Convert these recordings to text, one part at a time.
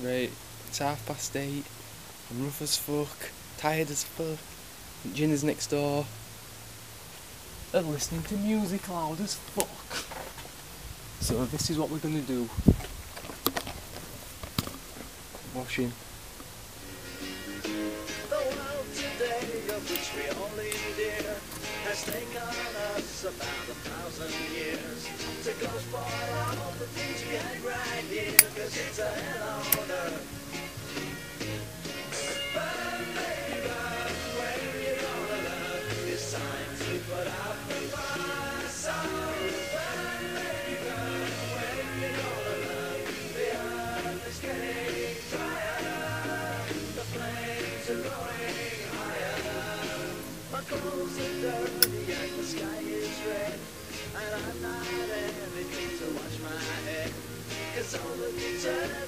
Right, it's half past eight. I'm rough as fuck, tired as fuck. and Gin is next door. And listening to music loud as fuck. So this is what we're gonna do. Washing. The world today, of which we all live dear, has taken us about a thousand years to go for all the things we had right here, cause it's a hell Cause all the detergent's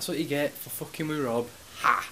That's what you get for fucking with Rob. Ha!